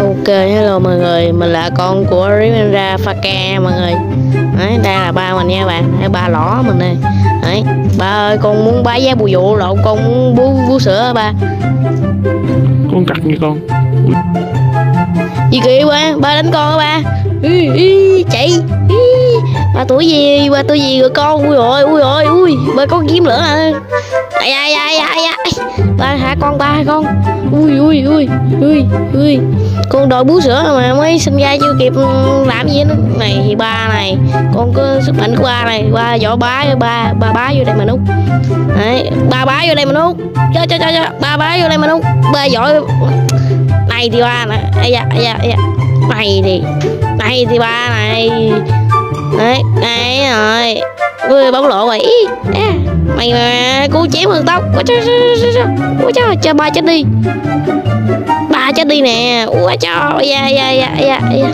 Ok, hello mọi người, mình là con của Rivendra Faka mọi người. Đấy, đây là ba mình nha bạn, đây ba lỏ mình đây. Đấy, ba ơi, con muốn bá giá bù vụ lộn, con muốn bú, bú sữa ba? Con cặc nha con. Gì kỳ ba, ba đánh con á ba. Ý, ý, Chạy, ý, ba tuổi gì, ba tuổi gì rồi con, ui rồi, ui rồi, ui, ba có kiếm nữa à Ai ai ai ai ai. Ba hả con, ba hả con? Ui ui ui, ui, ui. Con đòi bú sữa mà mới sinh ra chưa kịp làm gì nữa Này thì ba này, con có sức mạnh của ba này, ba võ bá, ba, ba bá vô đây mà nút. Đấy, ba bá vô đây mà nút. Cho cho cho cho, ba bá vô đây mà nút. Ba giỏi mày thì ba này ấy da ấy da ây da thì mày thì ba này đấy đấy rồi vừa bóng lộ vậy, à, mày mà cú chém hơn tóc quá trời quá trời cho ba chết đi ba chết đi nè quá cho ây da ây da da da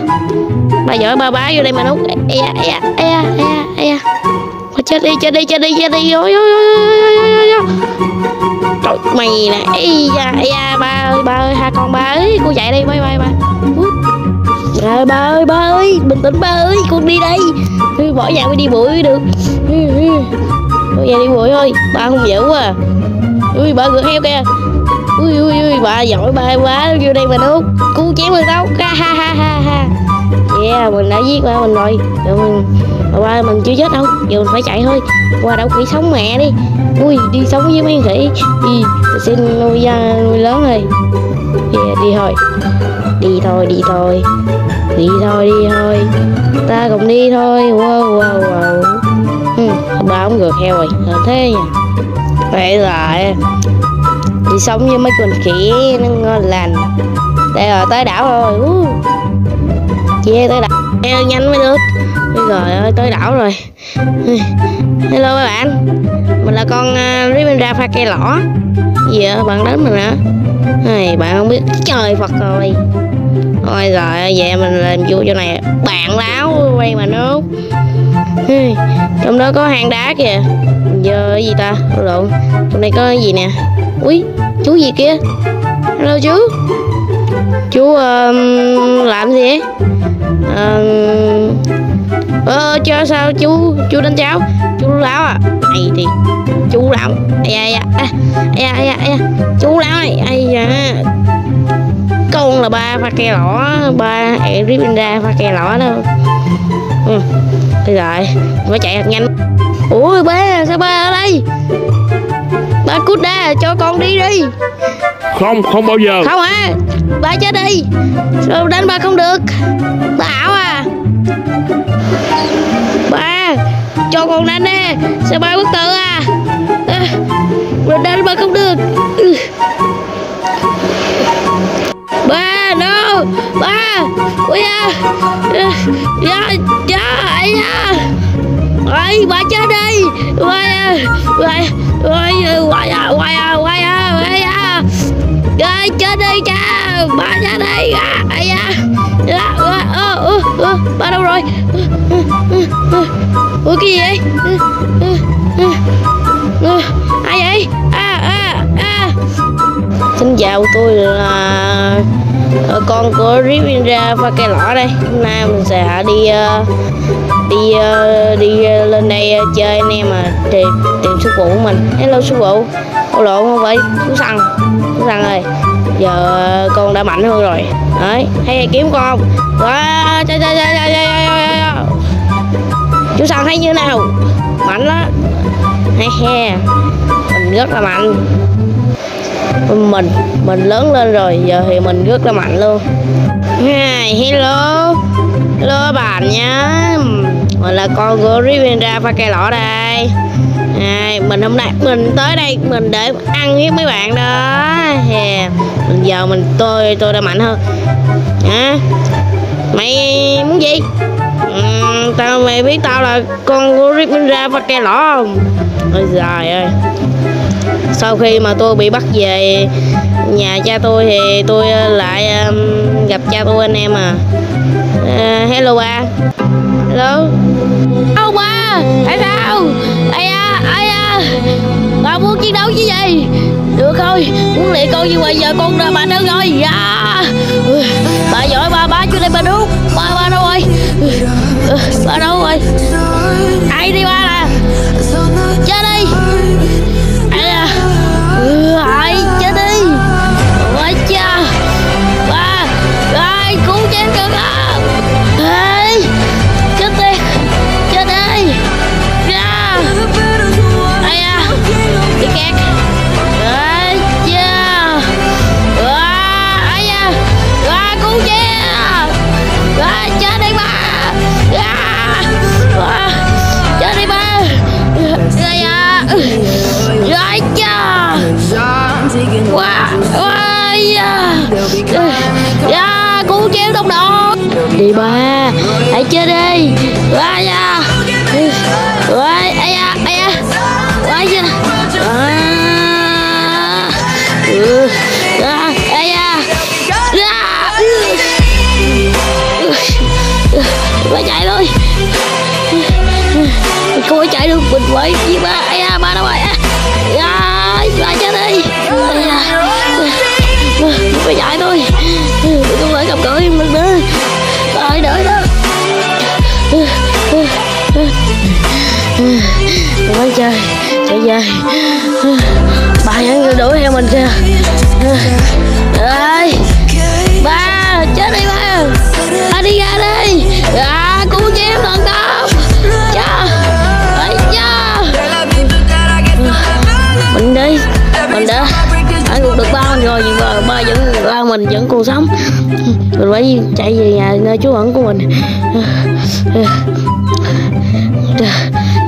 ba giỏi ba bá vô đây mà nút ây da ây da ây da ây da chết đi chết đi chết đi chết đi ôi ôi ôi ôi ôi ôi ôi Trời mày nè Ây da, ây da, ba ơi, ba ơi, hai con ba ơi Cô chạy đây, bye bye ba Út. Ba ơi, ba ơi, ba ơi, bình tĩnh ba ơi, con đi đây. Bỏ nhà mới đi bụi được. Bỏ nhà đi bụi thôi, ba không dữ quá à. Ui, ba gửi heo kìa. Ui, ui, ui, bà giỏi ba quá vô đây mà đâu Cú chém mình đâu, ha ha ha ha ha. Yeah, mình đã giết ba mình rồi. Rồi mình, qua ba mình chưa chết đâu. Giờ mình phải chạy thôi. Qua đâu khỉ sống mẹ đi. Ui, đi sống với mấy khỉ Đi, xin nuôi da nuôi lớn rồi. Yeah, đi thôi. Đi thôi, đi thôi. Đi thôi, đi thôi. Ta cùng đi thôi. Wow, wow, wow. Ừ, Ba ông ngược heo rồi, là thế nha Vậy là Đi sống với mấy con khỉ Nó ngon lành. Đây rồi, tới đảo rồi. Uh. Yeah, tới đảo Ê, nhanh mới được. Rồi ơi, tới đảo rồi. Hello các bạn. Mình là con à, uh, Rivendra pha cây lỏ. Gì vậy, bạn đến mình hả? Này, bạn không biết Trời Phật rồi. Ôi rồi, về mình làm vui chỗ này Bạn láo quay mà nước Trong đó có hang đá kìa. Giờ gì ta? Lộn Trong này có cái gì nè? Úi, chú gì kia? Hello chú. Chú um, làm gì? ấy à, ơ cho sao chú chú đánh cháu chú lão à? Này thì chú lão ai ai ai ai ai ai chú lão này ai da. Con là ba pha ke lỏ ba Rivendra pha ke lỏ đâu ừ. Bây rồi phải chạy thật nhanh. Ủa ba sao ba ở đây? Ba cút ra cho con đi đi. Không không bao giờ. Không à ba chết đi. Sao đánh ba không được. Ba ảo à. Ba cho con đánh nè. Sao ba bất tử à? À, rồi đánh ba không được. Ừ. ba no. Ba ui da. Da đi bà chết đi. Quay quay quay quay quay quay quay chết đi cha. Bà chết đi à ai da. Bà đâu rồi? Ủa, cái gì vậy? Ai vậy? À à à. Xin chào tôi là rồi con của Rip ra pha cây lỏ đây. Hôm nay mình sẽ đi uh, đi uh, đi uh, lên đây uh, chơi anh em mà tìm, tìm sư phụ của mình. Hello sư phụ. Ô lộ không phải chú săn chú săn ơi giờ con đã mạnh hơn rồi. Đấy hay kiếm con không? Quá chơi chơi chơi chơi chơi chú săn thấy như nào? Mạnh lắm. He he. Mình rất là mạnh mình mình lớn lên rồi giờ thì mình rất là mạnh luôn. Hi, hello hello bạn nhá. Mình là con của Rivendra pha cây lọ đây. À, mình hôm nay mình tới đây mình để ăn với mấy bạn đó. Hè giờ mình tôi tôi đã mạnh hơn. Hả? Mày muốn gì? Uhm, tao mày biết tao là con của Rivendra pha cây lọ không? Ôi trời ơi sau khi mà tôi bị bắt về nhà cha tôi thì tôi lại um, gặp cha tôi anh em à. Uh, hello ba. Hello. Ông ba ai sao? Ai à ai à ba muốn chiến đấu với gì? Được thôi muốn lệ con như vậy giờ con ra bà đứng rồi. À. Yeah. bà giỏi ba ba chưa đây bà đúng ba ba đâu rồi? Ba đâu rồi? Ai đi ba nè Đi ba, hãy chết đi. Ba yeah ơi ai da, ai da. Wow, yeah À ai da. À, ừ. Ừ, Ba chạy thôi. Cô ấy chạy được mình quậy gì ba. Ai da, ba đâu rồi? À, ba chết đi. Ba da. Phải chạy thôi ơi đợi đó. Phải chơi chạy dài, bà vẫn đuổi theo mình kìa. Ơi ba chết đi ba. Ba đi ra đi. À cứu em lần tao. Cha ấy cha mình đi mình đã ăn cũng được ba rồi nhưng mà ba vẫn ba mình vẫn còn sống mình phải chạy về nhà nơi trú ẩn của mình.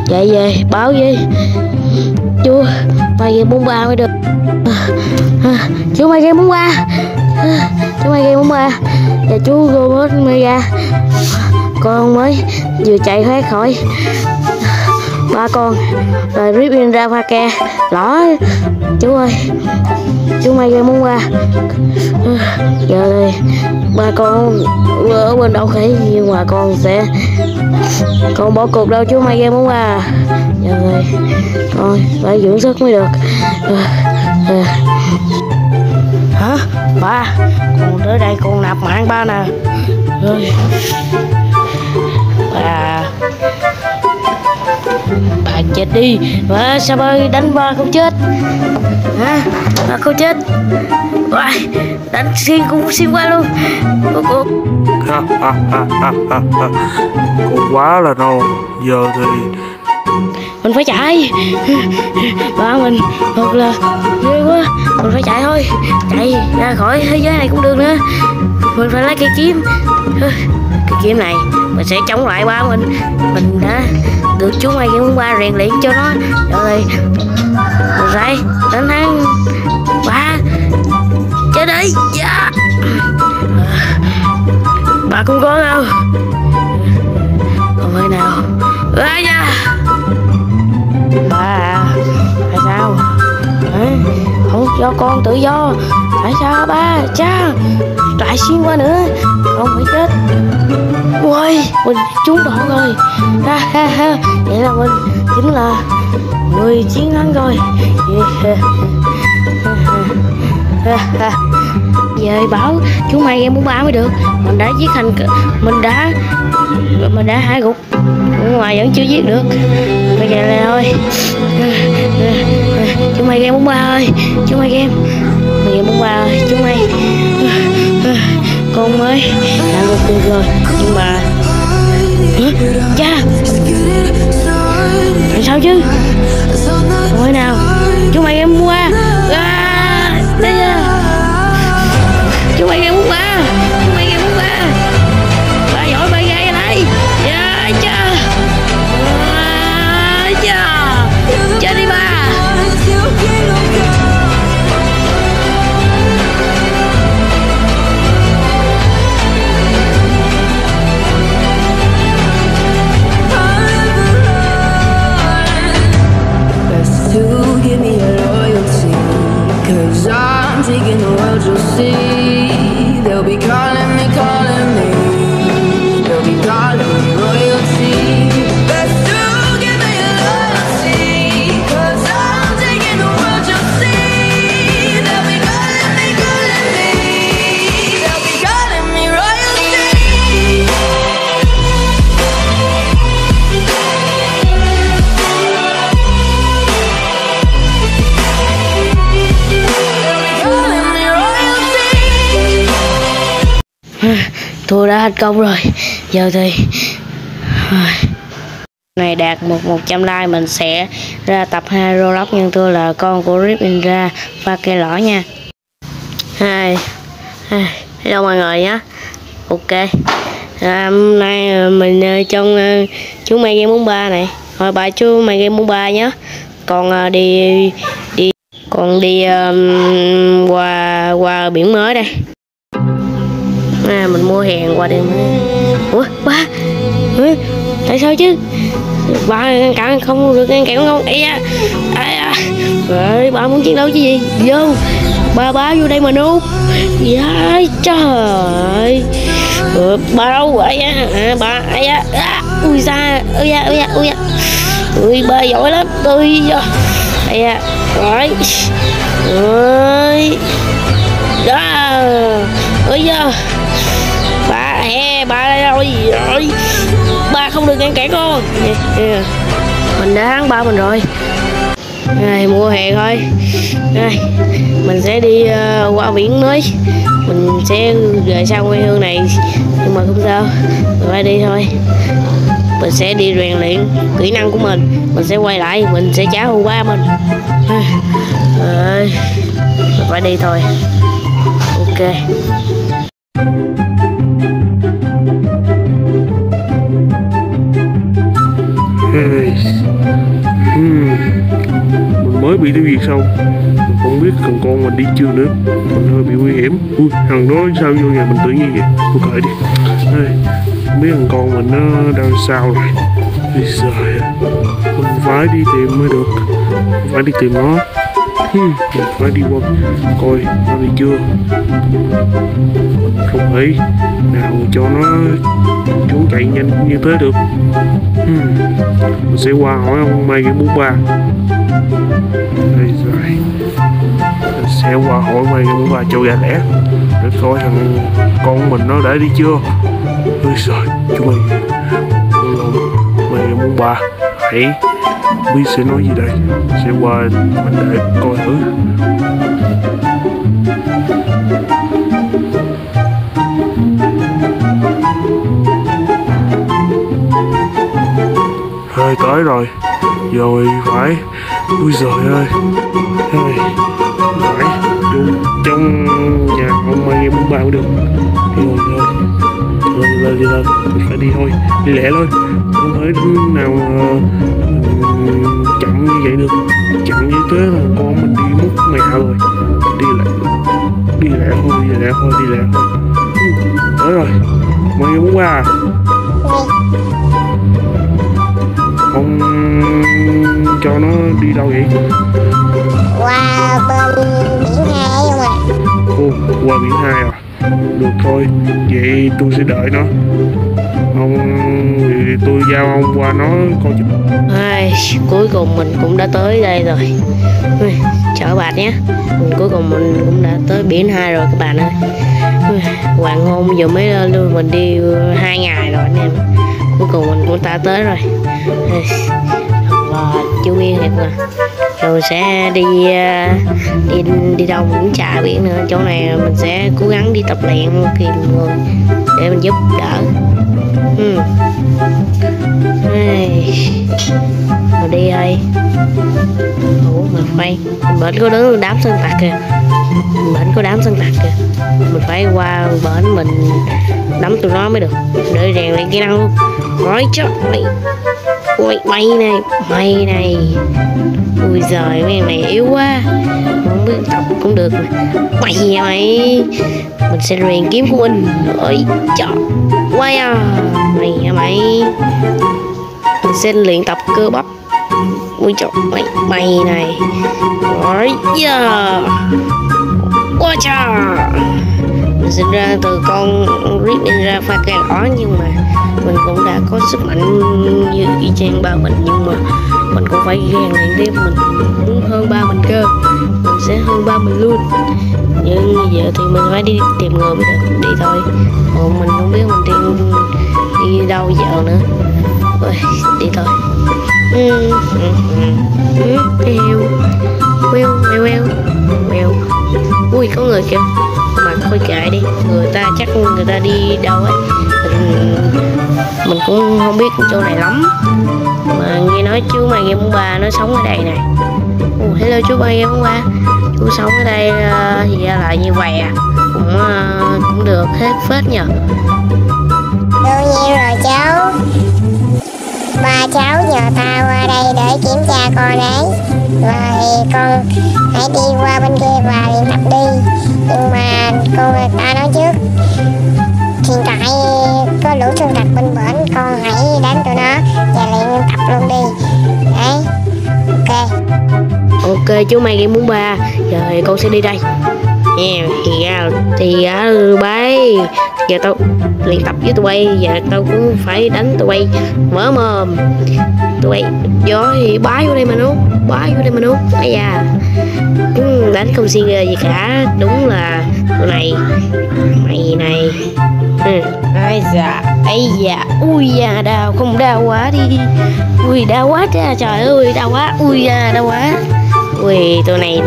Chạy về báo với chú mày game bốn ba mới được. Chú mày game bốn ba. Chú mày game bốn ba. Và chú robot mega. Con mới vừa chạy thoát khỏi ba con. Rồi rip in ra pha ke. Lỏ chú ơi chú mày game muốn qua. Giờ đây ba con ở bên đâu khỉ nhưng mà con sẽ con bỏ cuộc đâu chú mày game muốn qua. Giờ đây thôi phải dưỡng sức mới được. Hả? Ba con tới đây con nạp mạng ba nè. Rồi bà chết đi. Và sao ơi đánh ba không chết? Hả? Ba không chết. Uầy, đánh xuyên cũng xuyên qua luôn. Cô cô con quá là non giờ thì mình phải chạy. Ba mình thật là ghê quá. Mình phải chạy thôi. Chạy ra khỏi thế giới này cũng được nữa mình phải lấy cây kiếm. Cây kiếm này mình sẽ chống lại ba mình. Mình đã được chú mày kiếm ba rèn luyện cho nó. Rồi mình phải đánh thắng ba. Chết đi dạ. yeah. bà cũng có đâu. Không phải nào. Ai nha, bà à tại sao? Không cho con tự do. Tại sao ba? Cha trải xuyên qua nữa. Không phải chết. Ui mình trúng đỏ rồi. Ha ha ha. Vậy là mình chính là người chiến thắng rồi. Giờ bảo, chú mày em muốn ba mới được. Mình đã giết thành mình đã mình đã hai gục. Nhưng ngoài vẫn chưa giết được. Bây giờ là thôi. Chú mày game bốn ba ơi. Chú mày game mày game bốn ba ơi. Chú mày con mới. Đã được được rồi. Nhưng mà Hả? cha! Làm sao chứ? Không nào chúng mày em qua à, đây là chúng mày em mua. ba thành công rồi. Giờ thì này đạt một 100 like mình sẽ ra tập 2 Roblox nhưng tôi là con của Rip Indra và cây lỏ nha. Hai hai hello mọi người nhé. Ok. À, hôm nay mình à, trong à, chú mày game 43 này. Rồi bài chú mày game 43 nhé. Còn à, đi đi còn đi um, qua qua biển mới đây à, mình mua hàng qua biển mới ủa ba? Ủa, tại sao chứ? Ba ngăn cản không được ngăn cản không? Ấy à, à, à. ba muốn chiến đấu chứ gì? Vô. Ba ba vô đây mà núp dạ trời. Ừ, ba đâu? Ấy á? à, ba ấy da. À, ui da ui da ui da ui da. Ui ba giỏi lắm. Ui da ấy à? rồi ơi yeah, mình đã thắng ba mình rồi. Này mua hè thôi. Này mình sẽ đi uh, qua biển mới. Mình sẽ rời xa quê hương này. Nhưng mà không sao. Mình phải đi thôi. Mình sẽ đi rèn luyện kỹ năng của mình. Mình sẽ quay lại. Mình sẽ trả hù ba mình. À, mình phải đi thôi. Ok. Mới bị tiêu diệt xong. Không biết thằng con mình đi chưa nữa. Mình hơi bị nguy hiểm. Ui, thằng đó sao vô nhà mình tự nhiên vậy? Tôi cởi đi. Đây, Không biết thằng con mình nó đang sao rồi. Bây giờ. Mình phải đi tìm mới được. Mình phải đi tìm nó. Mình phải đi qua coi nó đi chưa. Không thể nào cho nó trốn chạy nhanh như thế được. Mình sẽ qua hỏi ông Mai cái bún ba đây rồi. Sẽ qua hỏi mày cái bà ba châu gà lẻ để coi thằng con mình nó đã đi chưa. Đi rồi chú mày mày muốn bà ba hãy biết sẽ nói gì đây. Sẽ qua mình để coi thử. Hơi tới rồi. Rồi phải ui giời ơi. Thôi, phải trong nhà ông mai em muốn bao được. Rồi rồi rồi lên đi lên. Mình phải đi thôi. Đi lẹ thôi. Không thể nào uh, chậm như vậy được. Chậm như thế là con mình đi mất mẹ rồi. Đi lẹ đi lẹ thôi đi lẹ thôi đi lẹ thôi. Tới rồi. Mày người muốn qua à? Cho nó đi đâu vậy? Qua bên biển hai không à ô qua biển hai à? Được thôi vậy tôi sẽ đợi nó. Ông thì tôi giao ông qua nó coi chừng. Ai, cuối cùng mình cũng đã tới đây rồi. Chở bạch nhé. Mình cuối cùng mình cũng đã tới biển hai rồi các bạn ơi. Hoàng hôn giờ mới lên luôn mình đi hai ngày rồi anh em. Cuối cùng mình cũng đã tới rồi chú yên thiệt nè rồi sẽ đi ờ, đi đi đâu cũng chả biển nữa. Chỗ này mình sẽ cố gắng đi tập luyện tìm người để mình giúp đỡ. Ừ. Rồi đi ơi. Ủa mà khoan bển có đứa đám sân tạc kìa. Bển có đám sân tạc kìa. Mình phải qua bển mình, đấm tụi nó mới được. Để rèn luyện kỹ năng luôn. Nói chứ mày. Ui, mày này mày này. Ui giời mày mày yếu quá. Không biết tập cũng được mà. Mày à mày. Mình sẽ rèn kiếm của mình. Ôi trời quay à. Mày à mày. Mình sẽ luyện tập cơ bắp. Ui trời mày mày này. Rồi giờ quá trời mình sinh ra từ con rip ninja pha cây đỏ nhưng mà mình cũng đã có sức mạnh như y chang ba mình nhưng mà mình cũng phải rèn luyện tiếp. Mình muốn hơn ba mình cơ. Mình sẽ hơn ba mình luôn. Nhưng giờ thì mình phải đi tìm người mới được. Đi thôi. Còn mình không biết mình đi đi đâu giờ nữa. Ôi, đi thôi. Ừ, ừ, ừ, mèo mèo queo ui có người kìa. Mà thôi kệ đi. Người ta chắc người ta đi đâu ấy mình, cũng không biết chỗ này lắm. Mà nghe nói chú mày nghe ông bà nó sống ở đây này. Ồ, hello chú mày nghe ông ba chú sống ở đây uh, thì ra là như vậy à. Cũng uh, cũng được hết phết nhờ. Đương nhiên rồi cháu. Ba cháu nhờ ta qua đây để kiểm tra con ấy. Và thì con hãy đi qua bên kia và luyện tập đi. Nhưng mà con ta nói trước hãy có lũ thương tật bên bển, Con hãy đánh tụi nó và luyện tập luôn đi. Đấy. Ok. Ok, chú mày game muốn ba. Giờ thì con sẽ đi đây. Nha, thì ra thì ra bay giờ tao luyện tập với tụi bay, giờ tao cũng phải đánh tụi bay. Mở mồm. Tụi bay, gió thì bái vô đây mà nó, bái vô đây mà nó. Ấy da. Đánh không xi gì cả. Đúng là tụi này, mày này ừ. ai dạ ai dạ ui dạ đau không đau quá đi. Ui, đau quá trời ơi, đau quá, ui dạ đau quá. Ui, tụi này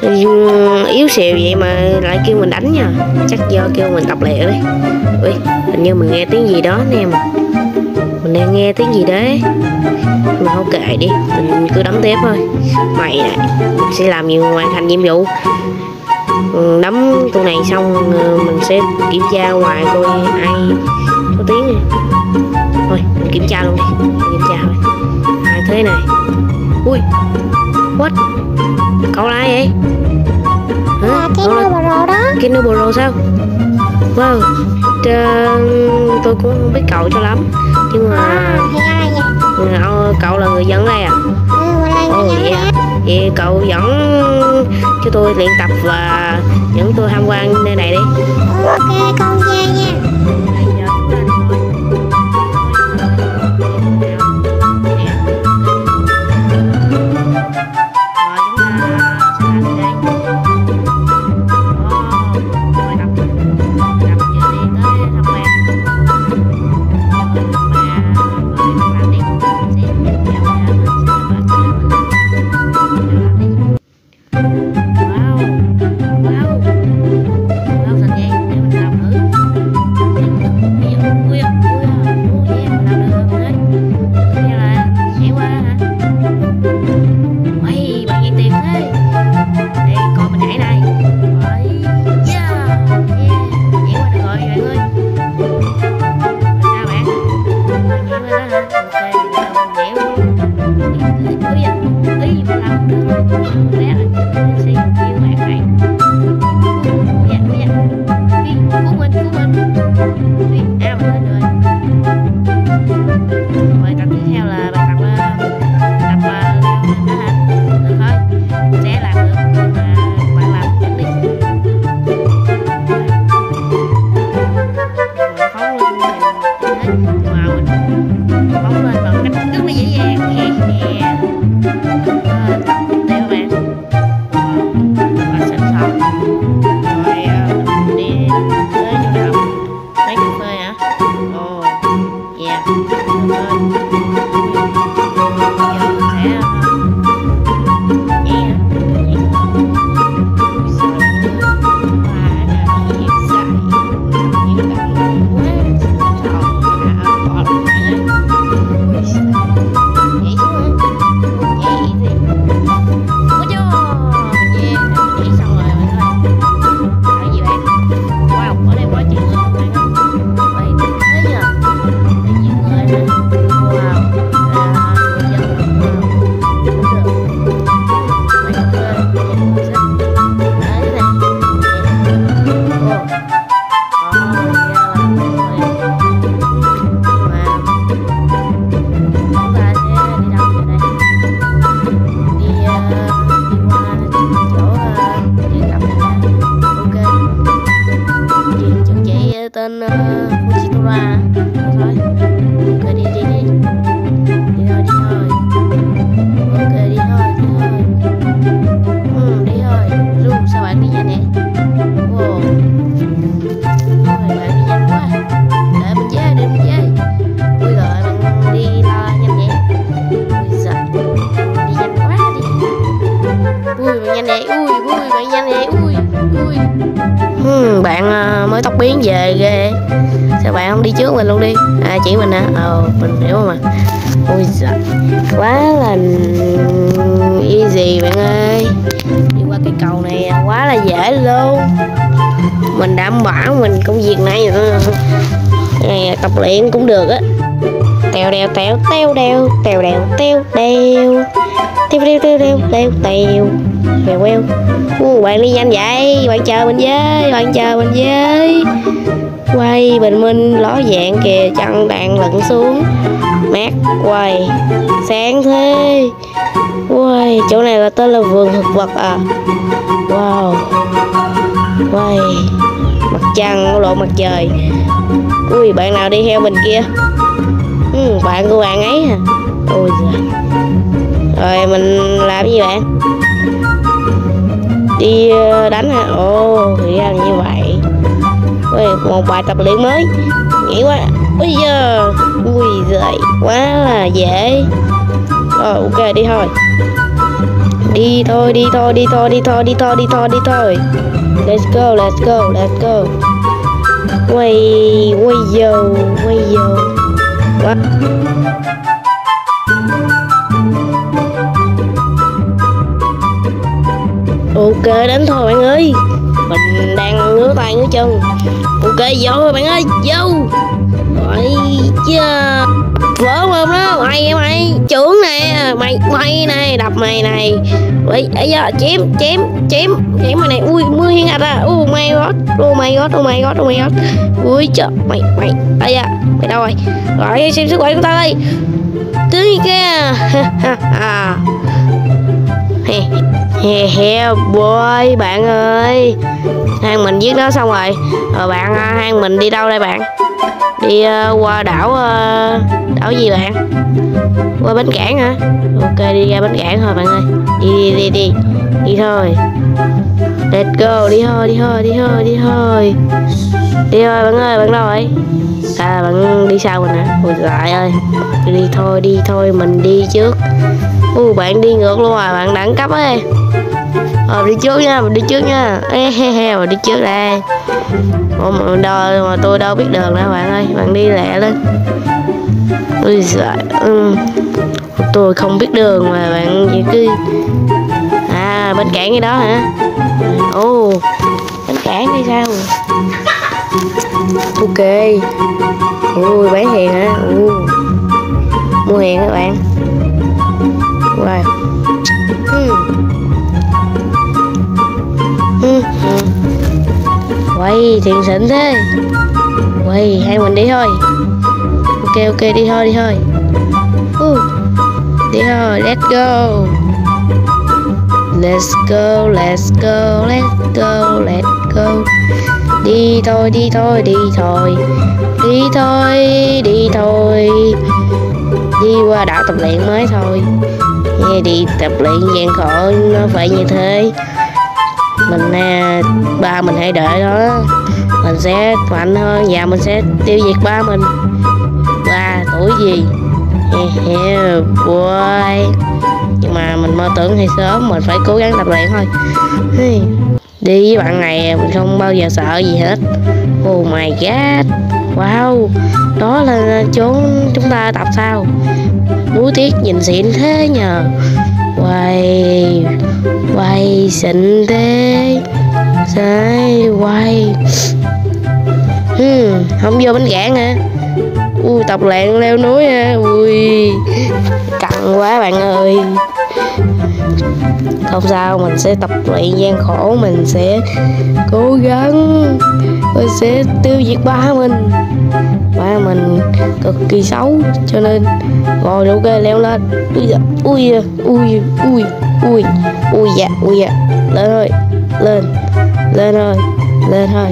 ừ, yếu xìu vậy mà lại kêu mình đánh nha. Chắc do kêu mình tập luyện đi ui, hình như mình nghe tiếng gì đó nè em mình đang nghe tiếng gì đấy. Mà không kệ đi, mình cứ đấm tiếp thôi. Mày này sẽ làm nhiều hoàn thành nhiệm vụ? Đấm tụi này xong ừ, mình sẽ kiểm tra ngoài coi ai có tiếng này thôi mình kiểm tra luôn đi Mình kiểm tra thôi. Ai thế này? Ui what? Cậu là ai vậy? Hả? Nô bro đó. Bro sao? Wow Trơ- tôi cũng không biết cậu cho lắm nhưng mà À thì là vậy? Ờ, cậu là người dẫn đây à? Ừ là người vậy dẫn à? Vậy cậu dẫn cho tôi luyện tập và dẫn tôi tham quan nơi này đi. Ok, con chơi bạn đi nhanh vậy bạn chờ mình với bạn chờ mình với quay bình minh ló dạng kìa chân đạn lặn xuống. Mát quay sáng thế. Quay chỗ này là tên là vườn thực vật à. Wow. Quay mặt trăng lộ mặt trời. Ui bạn nào đi theo mình kia? Ừ, bạn của bạn ấy hả ôi giời. Rồi mình làm gì bạn? Đi ờ, đánh hả? Ồ, thì ra như vậy. Ui, một bài tập luyện mới. Nghĩ quá. Ui giờ ui giời quá là dễ. Rồi, ok, đi thôi. Đi thôi đi thôi đi thôi đi thôi đi thôi đi thôi đi thôi. Let's go let's go let's go. Quay quay vô quay vô quá. Ok, đến thôi bạn ơi. Mình đang ngứa tay ngứa chân. Ok vô rồi bạn ơi, vô. Rồi chưa vỡ mồm đó mày mày trưởng nè, mày mày này đập mày này vậy ấy giờ, chém chém chém. Chém mày này ui, mưa hiên ạch à. Oh my god oh my god oh my god oh my god ui trời mày mày. Ấy da à, mày đâu rồi? Rồi, xem sức khỏe của tao đây. Tươi kia. He he he boy bạn ơi. Hang mình giết nó xong rồi. Rồi bạn à, hang mình đi đâu đây bạn? Đi uh, qua đảo uh, đảo gì bạn? Qua bến cảng hả? Ok đi ra bến cảng thôi bạn ơi. Đi đi đi đi. Đi thôi. Let's go đi thôi đi thôi đi thôi đi thôi. Đi thôi bạn ơi bạn đâu rồi. À bạn đi sau mình hả? Ôi trời ơi. Đi thôi đi thôi mình đi trước u, bạn đi ngược luôn rồi bạn đẳng cấp ấy. Ờ đi trước nha, mình đi trước nha. Ê, he he mà đi trước đây. Ủa, mà đâu mà tôi đâu biết đường đâu bạn ơi, bạn đi lẹ lên. Ui giời ừ. tôi không biết đường mà bạn gì cứ à bên cảng cái đó hả? Ồ, bên cảng đi sao? Ok. Ui, bán hàng hả? Ui mua hàng các bạn? Wow ừ. Ừ. ừ. quay thiện xịn thế quay hai mình đi thôi ok ok, đi thôi đi thôi uh. đi thôi, let's go let's go let's go let's go let's go đi thôi đi thôi đi thôi đi thôi đi thôi đi qua đảo tập luyện mới thôi nghe đi, tập luyện gian khổ nó phải như thế. Mình à, ba mình hãy đợi đó mình sẽ mạnh hơn, và mình sẽ tiêu diệt ba mình. Ba tuổi gì? He boy. Nhưng mà mình mơ tưởng hay sớm, mình phải cố gắng tập luyện thôi. Đi với bạn này, mình không bao giờ sợ gì hết. Oh my god. Wow. Đó là chốn chúng ta tập sao? Núi tiết nhìn xịn thế nhờ. Quay quay xịn thế. Sai quay hmm, không vô bánh gãn hả? Ui tập lạng leo núi ha ui cặn quá bạn ơi. Không sao mình sẽ tập luyện gian khổ mình sẽ cố gắng mình sẽ tiêu diệt ba mình mà mình cực kỳ xấu cho nên rồi ok leo lên. Ui dạ ui dạ ui ui ui ui dạ ui dạ lên thôi lên lên thôi lên thôi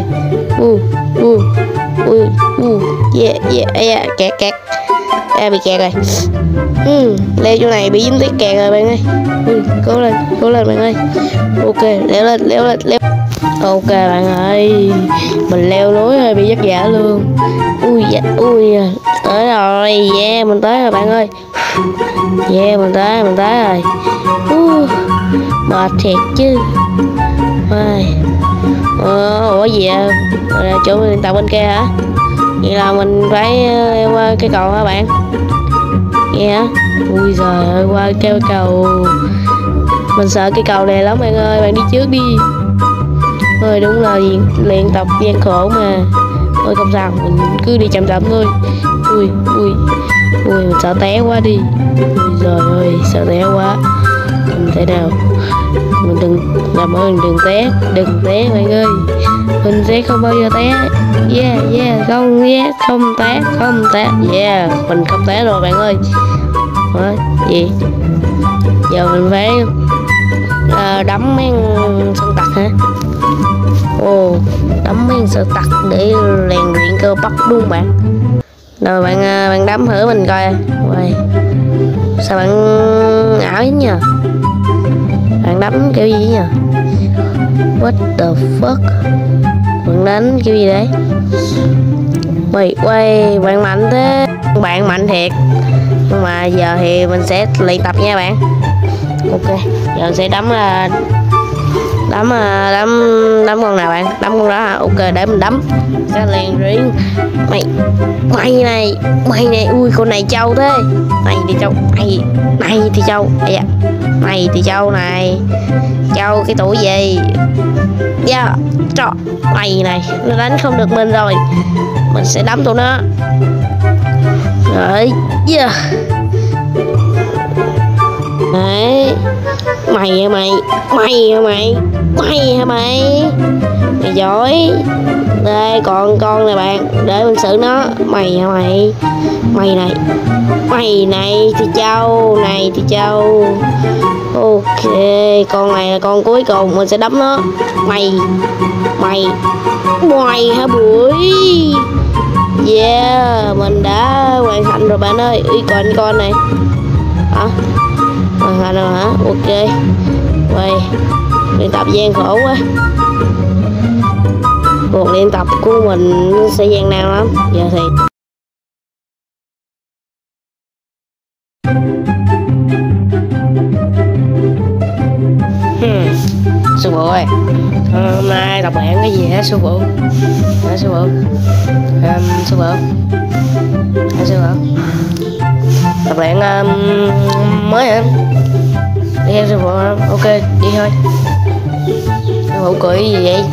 u u u u yeah yeah yeah kẹt kẹt. À, bị kẹt rồi. Ừ, leo chỗ này bị dính tuyết kẹt rồi bạn ơi. Ừ, cố lên cố lên bạn ơi. Ok leo lên leo lên leo. Ok bạn ơi mình leo núi hơi bị vất vả luôn ui dạ ui tới rồi yeah mình tới rồi bạn ơi. Yeah mình tới mình tới rồi. Uh, mệt thiệt chứ. Ôi. ờ ủa gì à chỗ mình tàu bên kia hả? Vậy là mình phải ờ, qua cây cầu hả bạn? Nghe hả? Ui giời ơi qua cây cầu. Mình sợ cây cầu này lắm bạn ơi bạn đi trước đi. Ơi đúng là luyện tập gian khổ mà thôi không sao. Mình cứ đi chậm chậm thôi. Ui ui ui mình sợ té quá đi. Ui giời ơi, sợ té quá. Không thể nào. Mình đừng, làm ơn, đừng té đừng té bạn ơi. Mình sẽ không bao giờ té. Yeah yeah, không yeah, không té không té. Yeah, mình không té rồi bạn ơi. Hả? gì? Giờ mình phải à, đấm mấy sơn tặc hả? Ồ đấm mấy sơn tặc để rèn luyện cơ bắp đúng không bạn? Rồi bạn ờ, bạn đấm thử mình coi. Uầy, sao bạn ảo thế nhờ? Bạn đấm kiểu gì nhờ? What the fuck? Bạn đánh kiểu gì đấy? Mày quay bạn mạnh thế. Bạn mạnh thiệt. Nhưng mà giờ thì mình sẽ luyện tập nha bạn ok giờ sẽ đấm là đấm à, đấm đấm con nào bạn? Đấm con đó ok để mình đấm. Sẽ liền riêng. Mày mày này mày này ui con này trâu thế. Mày thì trâu mày mày thì trâu. Mày, mày thì trâu này. Trâu cái tuổi gì? Dạ trọ mày này nó đánh không được mình rồi. Mình sẽ đấm tụi nó. Rồi yeah đấy mày hả mày? Mày hả mày? Mày hả mày? Mày giỏi. Đây còn con này bạn. Để mình xử nó. Mày hả mày? Mày này. Mày này thì châu này thì châu ok, con này là con cuối cùng. Mình sẽ đấm nó. Mày. Mày. Mày hả buổi yeah, mình đã hoàn thành rồi bạn ơi. Uy còn con này. Hả? Hoàn thành rồi hả? Ok. Quay luyện tập gian khổ quá. Cuộc luyện tập của mình sẽ gian nan lắm. Giờ thì Hmm. sư phụ ơi. Hôm nay tập luyện cái gì hả sư phụ? Hả sư phụ? Um, sư phụ? Hả sư phụ? Tập bạn um, mới hả? Đi theo sư phụ hả? Ok đi thôi. Sư phụ cười gì vậy?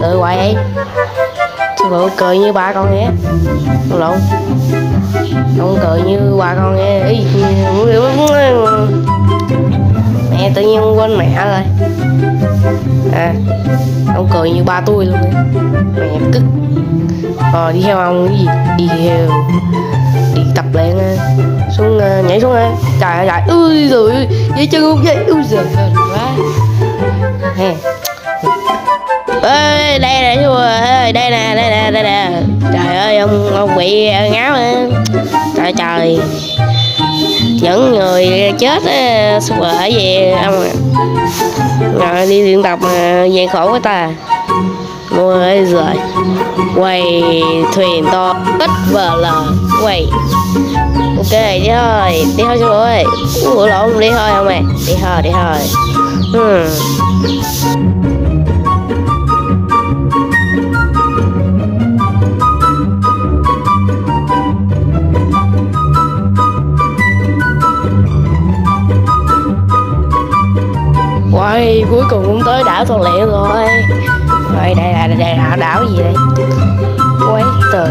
Cười hoài vậy? Sư phụ cười như ba con nhé không lộn. Không cười như ba con nghe. Ý, mẹ tự nhiên quên mẹ rồi. À ông cười như ba tôi luôn. Mẹ cứt rồi ờ, đi theo ông cái gì? Đi theo tập luyện à. Ờ, xuống à, nhảy xuống à. trời ơi trời. Ui rồi dây chân không dây ui giời quá. Ê đây nè chú ơi. Đây nè đây nè đây nè. Trời ơi ông ông bị ngáo trời trời. Dẫn người chết á ở về ông à. rồi đi luyện tập mà gian khổ với ta mua ơi rồi quay thuyền to bất vờ là quay. Ok, đi thôi đi thôi chú ơi. Ủa đi thôi không mày đi thôi đi thôi. Hmm. Quay, cuối cùng cũng tới đảo toàn lẹ rồi. Rồi đây là đây là đảo, đảo gì đây Quay tờ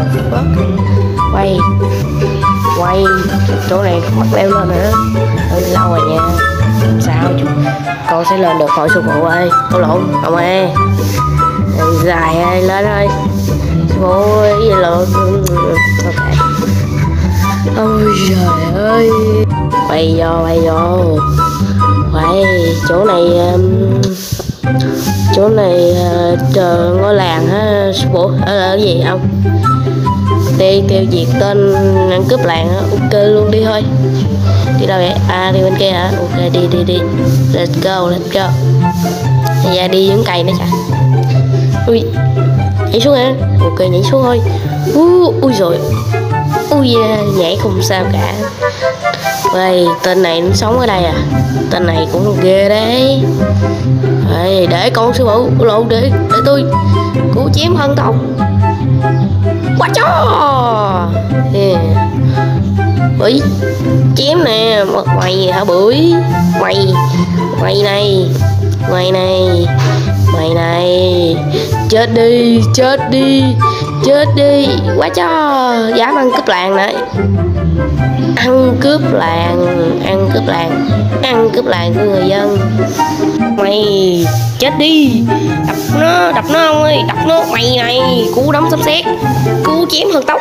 Quay Quay Chỗ này mất leo lên nữa. Hơi lâu rồi nha. Sao chứ Con sẽ lên được khỏi sư phụ ơi. Con lộn Ông ơi. Dài ơi lên ơi. Sư phụ ơi gì lộn? Ok Ôi trời ơi. Quay vô quay vô. Quay chỗ này um, chỗ này uh, chờ ngôi làng ha bộ phụ ở gì không? Đi tiêu diệt tên ăn cướp làng á ok luôn đi thôi. Đi đâu vậy? À đi bên kia hả? Ok đi đi đi. Let's go let's go. Bây giờ đi những cây nữa chả ui nhảy xuống hả? Ok nhảy xuống thôi. Uh, ui rồi ui yeah, nhảy không sao cả. Vậy tên này nó sống ở đây à? Tên này cũng ghê đấy. Ê, để con sư phụ lộn để để tôi cứu chiếm hân tộc quá chó! Yeah. bưởi chém nè mày hả bưởi? Mày mày này mày này mày này. Chết đi chết đi chết đi. Quá cho dám ăn cướp làng đấy. Ăn cướp làng ăn cướp làng ăn cướp làng của người dân mày chết đi. Đập nó đập nó ông ơi đập nó. Mày này cú đấm sấm sét cú chém thần tốc.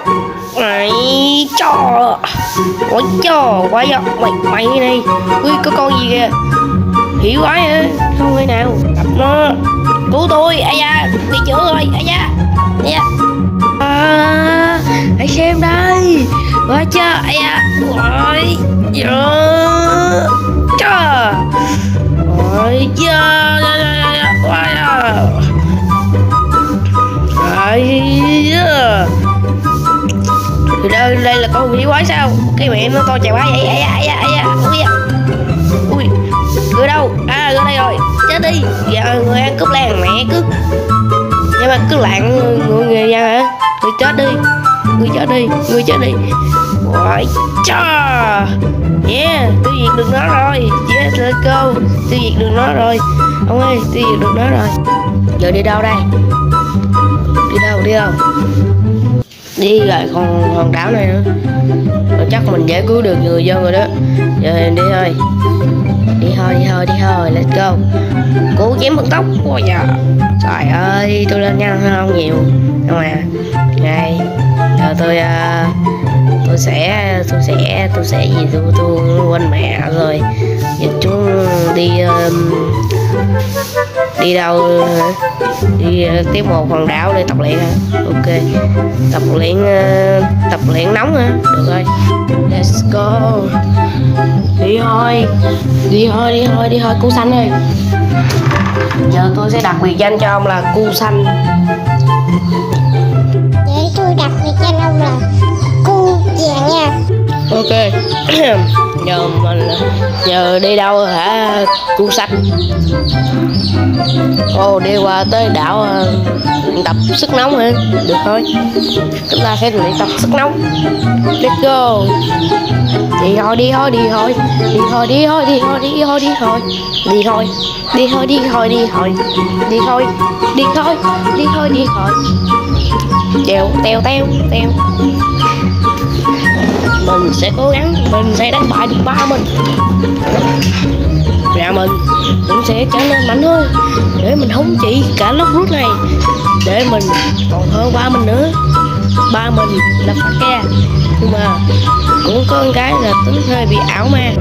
Mày cho ôi cho quá giờ mày mày này ui có con gì kìa. Hiểu quá hả? Không thể nào. Đập nó. Cứu tôi. Ai da bị chữa rồi ai da. Ai da. À, hãy xem đây. Quá chưa ai da. Ôi dạ cho ôi giờ quá giờ ôi từ đây đây là con quỷ quái sao? Cái mẹ nó to chạy quá vậy? Ai da ai da ai ui da ui, người đâu? À người đây rồi. Chết đi. Giờ người ăn cướp làng mẹ cứ. Nhưng mà cứ lạng người người dân hả? Người chết đi. Người chết đi. Người chết đi. Ôi cha Yeah tiêu diệt được nó rồi. Yes let's go tiêu diệt được nó rồi. Ông ơi tiêu diệt được nó rồi. Giờ đi đâu đây? Đi đâu đi đâu? Đi lại con hòn đảo này nữa. Rồi chắc mình giải cứu được người dân rồi đó. Giờ thì đi thôi. Đi thôi đi thôi đi thôi. Let's go. Cố chém bằng tóc. Ôi dạ trời ơi tôi lên nhanh hơn ông nhiều. Nhưng mà này giờ tôi uh, tôi sẽ tôi sẽ tôi sẽ gì tôi tôi quên mẹ rồi. Giờ chúng đi um, đi đâu đi tiếp một hòn đảo để tập luyện hả ok tập luyện uh, tập luyện nóng hả được rồi. Let's go. Đi thôi đi thôi đi thôi đi thôi. Cu xanh ơi. Giờ tôi sẽ đặt biệt danh cho ông là cu xanh. Vậy tôi đặt biệt danh ông là cu nha ok giờ mình giờ đi đâu hả cu sách? ồ đi qua tới đảo luyện tập sức nóng hả được thôi chúng ta sẽ luyện tập sức nóng let's go đi thôi đi thôi đi thôi đi thôi đi thôi đi thôi đi thôi đi thôi đi thôi đi thôi đi thôi đi thôi đi thôi đi thôi đi thôi đi thôi teo teo teo teo mình sẽ cố gắng mình sẽ đánh bại được ba mình. Và mình cũng sẽ trở nên mạnh hơn để mình không chỉ cả lớp rút này. Để mình còn hơn ba mình nữa. Ba mình là phát ke nhưng mà cũng có con cái là tính hơi bị ảo ma.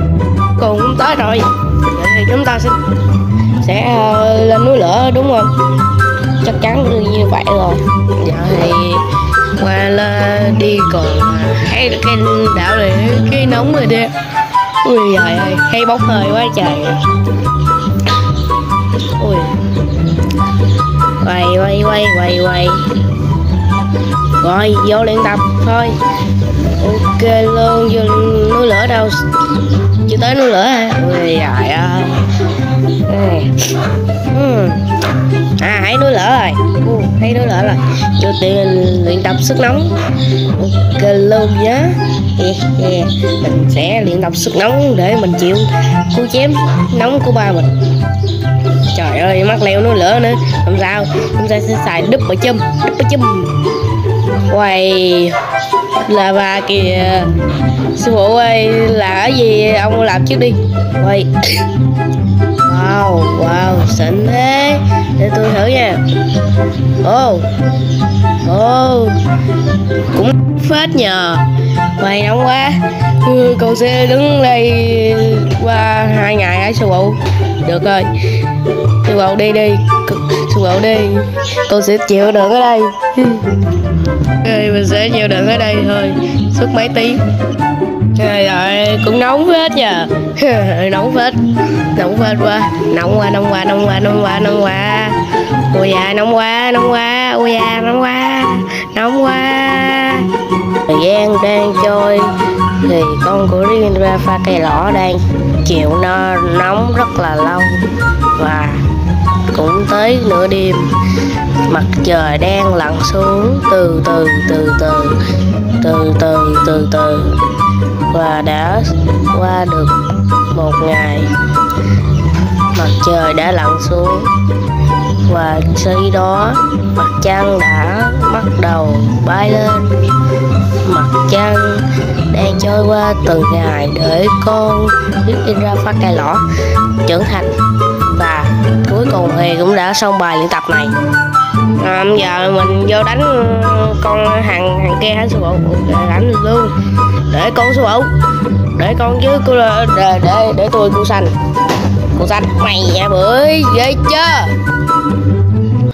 Còn cũng tới rồi vậy thì chúng ta sẽ sẽ uh, lên núi lửa đúng không? Chắc chắn như vậy rồi. Dạ thì qua là đi còn hay là cái đảo này cái nóng rồi đi ui trời ơi, hay bốc hơi quá trời. Ui. Quay quay quay quay quay. Rồi, vô luyện tập thôi. Ok luôn vô núi lửa đâu? Chưa tới núi lửa hả? Ui trời ơi. Ừ. Ừ. à hãy nuôi lỡ rồi. Ừ, thấy lỡ rồi. Đầu tiên luyện tập sức nóng. Ok luôn nhá. Yeah, yeah. mình sẽ luyện tập sức nóng để mình chịu cú chém nóng của ba mình. Trời ơi mắc leo nó lửa nữa. Làm sao. Chúng ta sẽ xài đúp ở chum. Đúp ở chum. Quay là bà kìa. Sư phụ ơi là cái gì? Ông làm trước đi. Quay Wow, wow, xịn thế. Để tôi thử nha. Ồ oh. Oh. Cũng phết nhờ. Mày nóng quá. Ừ, Cậu sẽ đứng đây qua hai ngày hả sư phụ? Được rồi. Sư phụ đi đi. Sư phụ đi. Tôi sẽ chịu đựng ở đây. Ừ, ok, Mình sẽ chịu đựng ở đây thôi. Suốt mấy tiếng. Trời ơi, cũng nóng phết nhờ. Nóng phết. Nóng phết quá. Nóng quá, nóng quá, nóng quá, nóng quá, nóng quá. Ôi da, nóng quá, nóng quá. Ôi da, nóng quá. Nóng quá. Thời gian đang trôi Thì con của riêng ra pha cây lỏ đang. Chịu nó nóng rất là lâu. Và cũng tới nửa đêm. Mặt trời đang lặn xuống từ từ từ từ từ từ từ từ. Và đã qua được một ngày, mặt trời đã lặn xuống. Và khi đó, mặt trăng đã bắt đầu bay lên. Mặt trăng đang trôi qua từng ngày để con biết in ra phát cây lõ trưởng thành cuối cùng thì cũng đã xong bài luyện tập này. À, giờ mình vô đánh ờ, con hàng hàng kia hả sư phụ? Đánh luôn. Để con sư phụ. Để con chứ cô ờ, để để, để tôi cô xanh cô xanh mày nhà bưởi. Ghê chưa?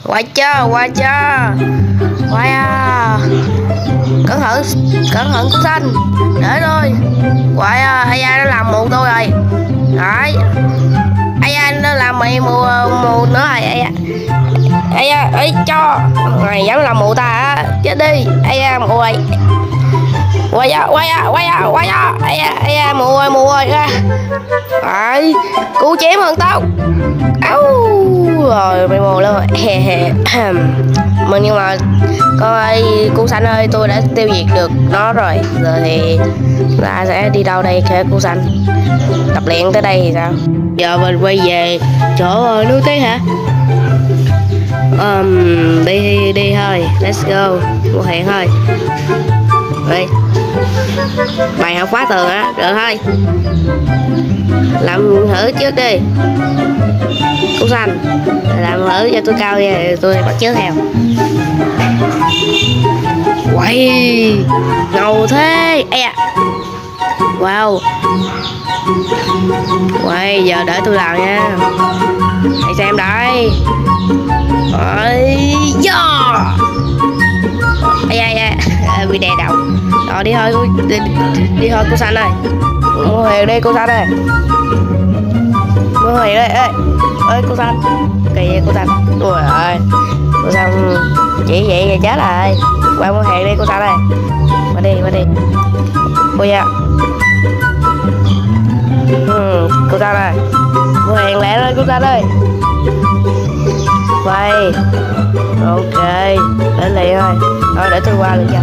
Qua chưa? Qua chưa? Qua à? Cẩn thận cẩn thận cô xanh để thôi qua à? Ai da nó làm mù tôi rồi. Đấy ai anh nó làm mày mù mù nữa rồi ai à. ai à, ấy cho. Mày dám làm mù ta á. Chết đi. Ai à, mù ơi. Quay à quay à quay à quay à ai à ai à mù ơi mù ơi. Ra đấy cứu chém hơn tao. Áo rồi mày mồ lắm rồi. Hè hè. Mà nhưng mà con ơi cu xanh ơi tôi đã tiêu diệt được nó rồi. Giờ thì ta sẽ đi đâu đây kể cu xanh tập luyện tới đây thì sao? Giờ mình quay về chỗ ờ, núi tí hả? Um, đi đi thôi. Let's go. Một hẹn thôi. Đây bài học khóa tường á, được thôi. Làm thử trước đi. Cú xanh làm thử cho tôi cao nha tôi bắt chước theo quay ngầu thế. Ê à. wow. Quay giờ để tôi làm nha. Hãy xem đây. Ơi do ai ai ai à, bị đè đầu. Đó đi thôi đi, đi, đi thôi cô san ơi. Mua hàng đây cô san ơi. Mua hàng đây ơi ơi cô san kì cô san ôi ơi. Cô san chỉ vậy là chết rồi. Qua mua hàng đi cô san ơi. Mà đi mà đi. Ôi dạ ừ, cô san ơi. Mua hàng lẻ rồi cô san ơi quay. Ok để liền thôi thôi để tôi qua luôn cho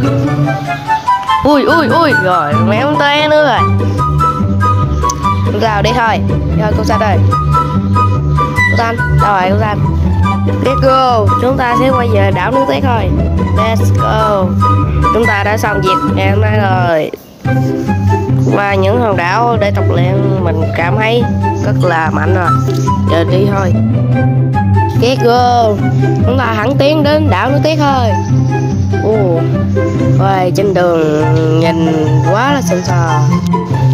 ui ui ui. Rồi méo té nữa rồi. Chúng ta đi thôi. Thôi cô xanh ơi. Cô xanh đâu rồi cô xanh let's go. Chúng ta sẽ quay về đảo nước tuyết thôi. Let's go. Chúng ta đã xong việc ngày hôm nay rồi. Và những hòn đảo để tập luyện mình cảm thấy rất là mạnh rồi. Giờ đi thôi Get go Chúng ta hẳn tiến đến đảo nước tuyết thôi. Ồ Wow, trên đường nhìn quá là xịn sò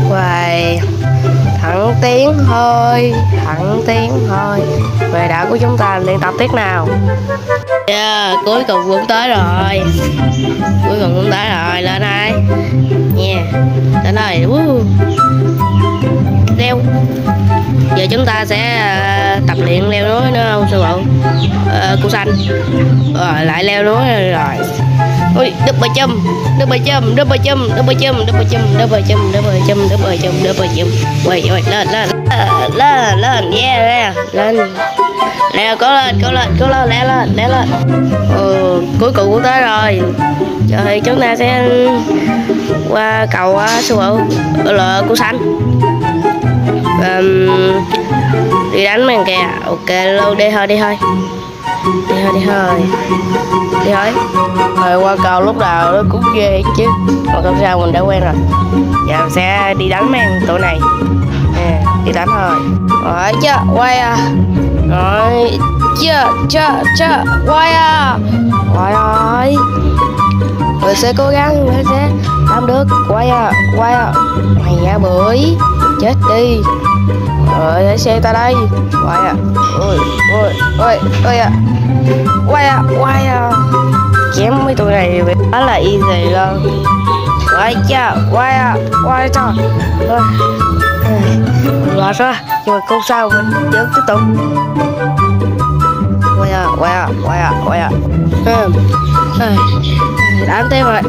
Wow Thẳng tiến thôi Thẳng tiến thôi. Về đảo của chúng ta luyện tập tiếp nào. Yeah, cuối cùng cũng tới rồi. Cuối cùng cũng tới rồi, lên đây. Nha yeah. Lên đây. Woo. Leo Giờ chúng ta sẽ ờ, tập luyện leo núi nữa không sư phụ à, Cô xanh Rồi lại leo núi rồi Ui, double jump, double jump, double jump, double jump, double jump, double jump, double jump, double jump, double jump. Quay, quay, lên, lên, lên, lên, yeah, lên, lên. Leo, cố lên, cố lên, cố lên, leo lên, leo lên. Ừ, cuối cùng cũng tới rồi. Giờ thì chúng ta sẽ qua cầu sư phụ là cô xanh. Um, đi đánh màn kìa, ok luôn, đi thôi, đi thôi. Đi thôi đi thôi. Đi thôi. Rồi qua cầu lúc đầu nó cũng ghê chứ. Mà không sao mình đã quen rồi. Giờ mình sẽ đi đánh mấy tụi này. À, đi đánh thôi. Rồi chưa quay à. Rồi chưa chưa chưa quay à. Quay rồi. Mình sẽ cố gắng mình sẽ làm được. Quay à quay à. Mày nha bưởi chết đi. Rồi hãy xe ta đây. Quay à ôi ôi ôi ôi à quay à quay à chém mấy tụi này đó là easy luôn. Quay chưa? Quay à quay cho. Rồi rồi rồi nhưng mà không sao mình vẫn tiếp tục quay à quay à quay à quay à đánh tiếp rồi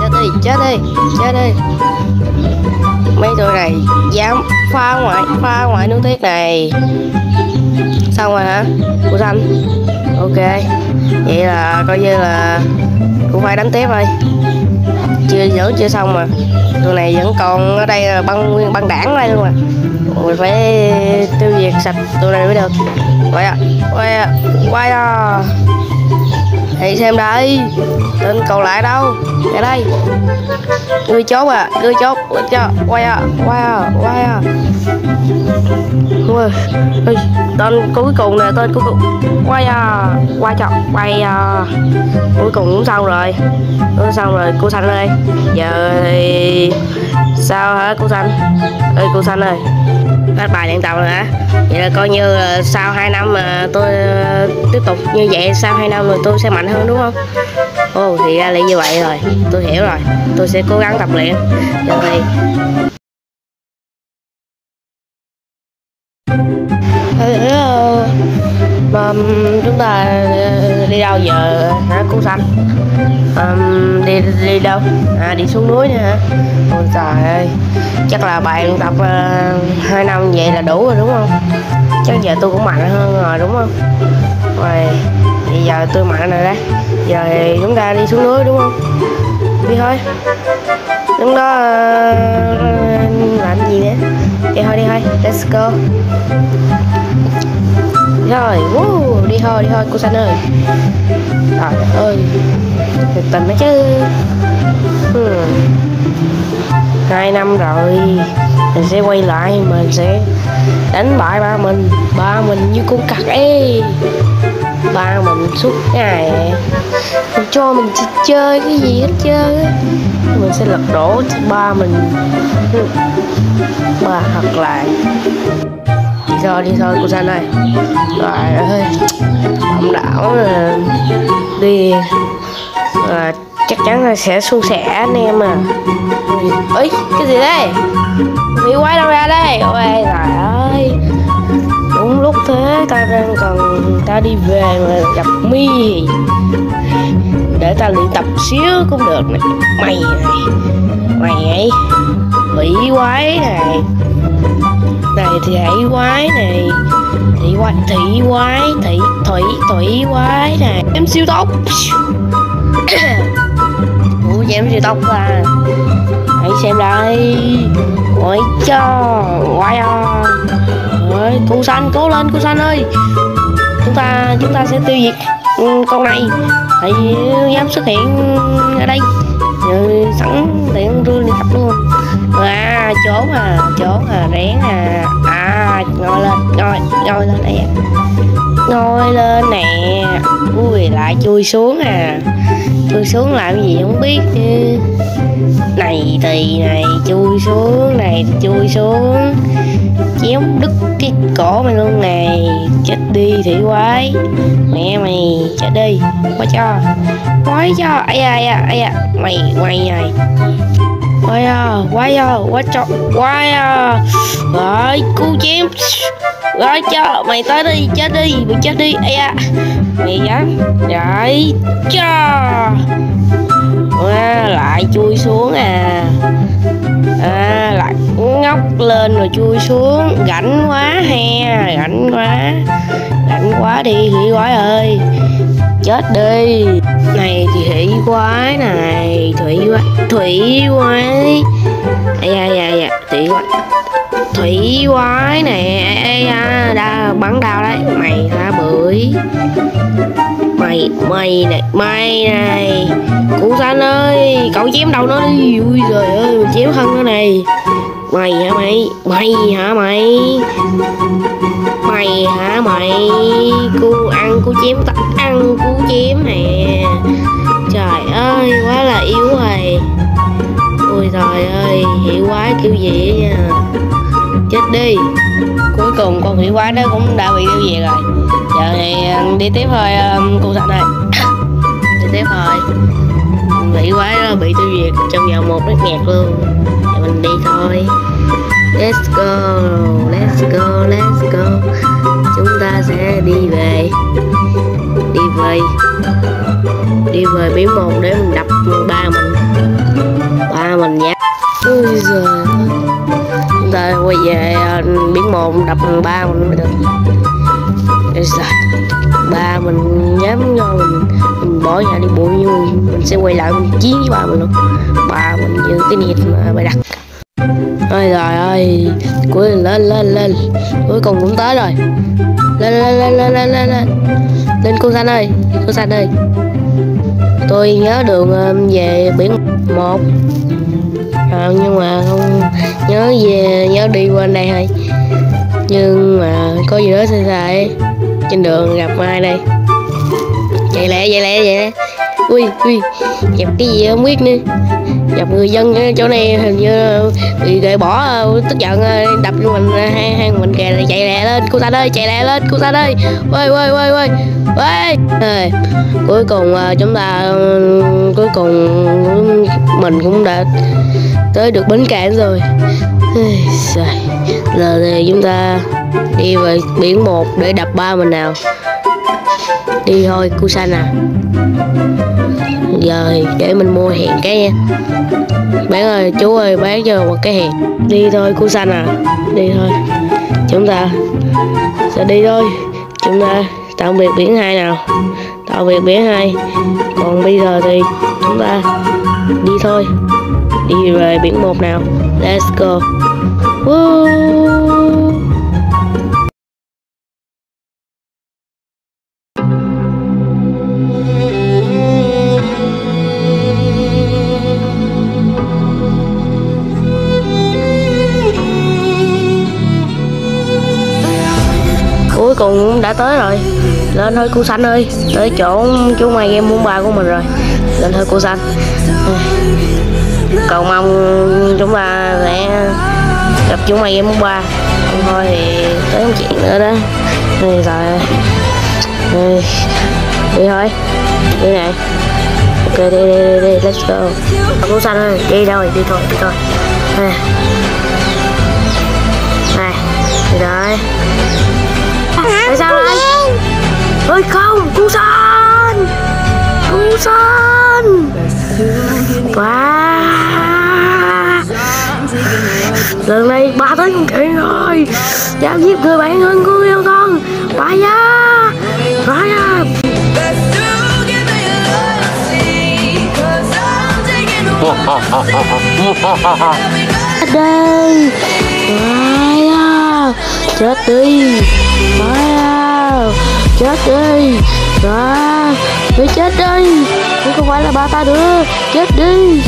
chết đi chết đi chết đi. Mấy tụi này dám pha ngoại pha ngoại nước tuyết này. Xong rồi hả cô xanh ok. Vậy là coi như là cũng phải đánh tiếp thôi. Chưa vẫn chưa xong mà. Tụi này vẫn còn ở đây là băng nguyên băng đảng đây luôn mà. Mình phải tiêu diệt sạch tụi này mới được quay à quay à quay à. Thì xem đây. Tên cầu lại đâu? Ở đây. Đưa chốt à đưa chốt. Cho quay à quay à quay à. Ui, tên cuối cùng nè tên cuối cùng quay à quay cho quay à. Cuối cùng cũng xong rồi? Cũng xong rồi? Cô xanh ơi. Giờ thì sao hả cô xanh? Ơi cô xanh ơi phát bài điện tập rồi hả? Vậy là coi như là sau 2 năm mà tôi ờ, tiếp tục như vậy, sau 2 năm rồi tôi sẽ mạnh hơn đúng không? Ồ, thì ra là như vậy rồi. Tôi hiểu rồi. Tôi sẽ cố gắng tập luyện. Rồi um, chúng ta đi đâu giờ? Hả cô xanh um, đi đi đâu? À đi xuống núi nữa hả? Ôi trời ơi chắc là bạn tập ờ, uh, 2 năm vậy là đủ rồi đúng không? Chắc giờ tôi cũng mạnh hơn rồi đúng không? Rồi bây giờ tôi mạnh rồi đấy. Giờ thì chúng ta đi xuống núi đúng không? Đi thôi. Đứng đó uh, làm gì nữa đi thôi đi thôi. Let's go rồi woo, đi thôi đi thôi cô xanh ơi. Trời ơi thiệt tình đó chứ. Hmm. hai năm rồi mình sẽ quay lại mình sẽ đánh bại ba mình. Ba mình như con cặc ấy. Ba mình suốt ngày mình cho mình chơi cái gì hết trơn mình sẽ lật đổ ba mình. Hmm, ba thật là đi thôi đi thôi cô xanh ơi. Trời ơi ông đảo là ờ, đi à, chắc chắn là sẽ suôn sẻ anh em à. Ấy cái gì đây? Bị quái đâu ra đây? Ôi trời ơi. Đúng lúc thế ta đang cần ta đi về mà gặp mi để ta luyện tập xíu cũng được này. Mày này mày ấy bị quái này này thì hãy quái này. Thị quái thị quái thị thủy thủy quái này. Em siêu tốc. Ủa em siêu tốc à? Hãy xem đây ôi cho quái ơi cô xanh cố lên cô xanh ơi. Chúng ta chúng ta sẽ tiêu diệt ừ, con này. Hãy ừ, dám xuất hiện ở đây. Ừ, sẵn tiện rương đi tập luôn trốn à trốn à rén à. À ngồi lên, ngồi ngồi lên đây ngồi lên nè. Ui, lại chui xuống à. Chui xuống làm gì không biết chứ. Này thì này, chui xuống, này thì chui xuống. Chéo đứt cái cổ mày luôn này chết đi thủy quái. Mẹ mày, chết đi. Quá cho. Quái cho. Ai à ai à ai mày quay này. Wire, wire, watch out, wire rồi cu chém. Rồi cho mày tới đi chết đi mày chết đi. Ây da. Mày dám rồi cho. À, lại chui xuống à. À lại ngóc lên rồi chui xuống. Rảnh quá he rảnh quá. Rảnh quá đi thủy quái ơi chết đi. Này thì thủy quái này, thủy quái thủy quái. Ai ai ai ai thủy quái. Thủy quái này ai da đã bắn đau đấy. Mày ra bưởi? Mày mày này mày này. Cụ xanh ơi, cậu chém đầu nó đi. Ui trời ơi, chém thân nó này. Mày hả mày? Mày hả mày? Mày hả? Mày cu, ăn cu chém tao ăn cu chém nè. Trời ơi, quá là yếu rồi. Ôi trời ơi hiệu quá, kiểu gì nha. Chết đi. Cuối cùng con quỷ quá đó cũng đã bị tiêu diệt rồi? Giờ thì ừ, đi tiếp thôi ừ, cô thạch này đi tiếp thôi. Quỷ quá đó bị tiêu diệt trong vòng một nét nhạc luôn. Giờ mình đi thôi let's go let's go let's go. Chúng ta sẽ đi về. Đi về. Đi về bí một để mình đập ba mình. Ba mình nhé. ôi giời chúng ta quay về à, bí một đập ba mình mới được. Giời ba mình dám nhau mình mình bỏ nhà đi bụi. Nhưng mình, mình sẽ quay lại mình chiến với ba mình luôn. Ba mình như cái nhiệt mà bài đặt. Ôi trời ơi Cuối lên lên lên. Cuối cùng cũng tới rồi. Lên lên lên lên lên lên lên. Lên cô San ơi Cô San ơi. Tôi nhớ đường um, về biển một. À, Nhưng mà không nhớ về nhớ đi qua đây thôi. Nhưng mà có gì đó xa sai Trên đường gặp ai đây? Vậy lẽ vậy lẽ vậy lẽ ui ui gặp cái gì không biết nữa. Gặp người dân chỗ này hình như bị gậy bỏ ờ, tức giận ờ, đập vô mình ờ, hai hai mình kè chạy lẹ lên cô ta ơi chạy lẹ lên cô ta ơi ơi ơi ơi ơi ơi Rồi, cuối cùng chúng ta cuối cùng mình cũng đã tới được bến cảng rồi. Giờ thì chúng ta đi về biển một để đập ba mình nào đi thôi cô à giờ thì để mình mua hẹn cái nha. Bán ơi, chú ơi, bán cho một cái hẹn. Đi thôi cô à đi thôi. Chúng ta sẽ đi thôi. Chúng ta tạm biệt biển hai nào. Tạm biệt biển hai. Còn bây giờ thì chúng ta đi thôi. Đi về biển một nào. Let's go. Woo! Tới rồi. Lên thôi cô xanh ơi. Tới chỗ chú mày game muốn ba của mình rồi. Lên thôi cô xanh. Cầu mong chúng ta sẽ gặp chú mày game muốn ba không thôi thì tới một chuyện nữa đó. Thì rồi. Đi, đi thôi. Đi này. Ok đi đi đi, đi. let's go. Cô xanh ơi đi đâu đi thôi đi thôi. Này. Này đi rồi ơi không cu san cu san ba, lần này ba tới con kiện rồi. Dám giết người bạn hơn của yêu con ba ya ba ya đây, ba ya chết đi! Ba chết đi. Ba Mày chết đi. Mày không phải là ba ta nữa. Chết đi.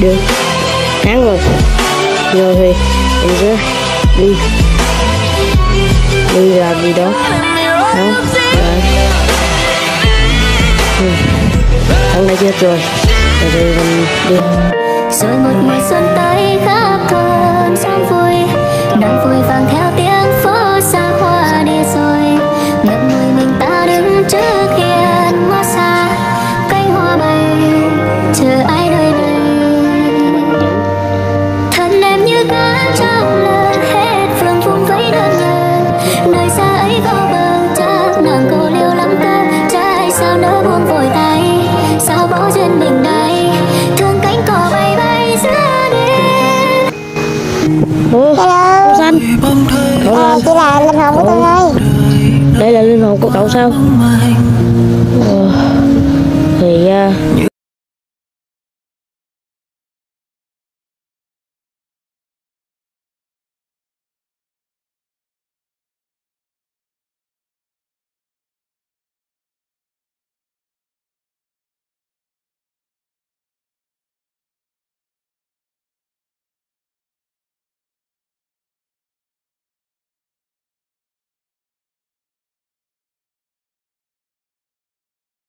được. Tháng rồi giờ thì mình sẽ đi. Đi làm gì đó. Không rồi. Ừ. Thằng đã chết rồi. Rồi thì mình đi. Rồi một mùa xuân tới khắp thôn xóm vui. Nắng vui vàng theo tiếng phố xa hoa đi rồi. Ngập ngùi mình ta đứng trước hiên hoa xa. Cánh hoa bay, chờ ai đợi Không làm chỉ là linh hồn của tôi thôi Đây là linh hồn của cậu sao? Ừ. Thì uh,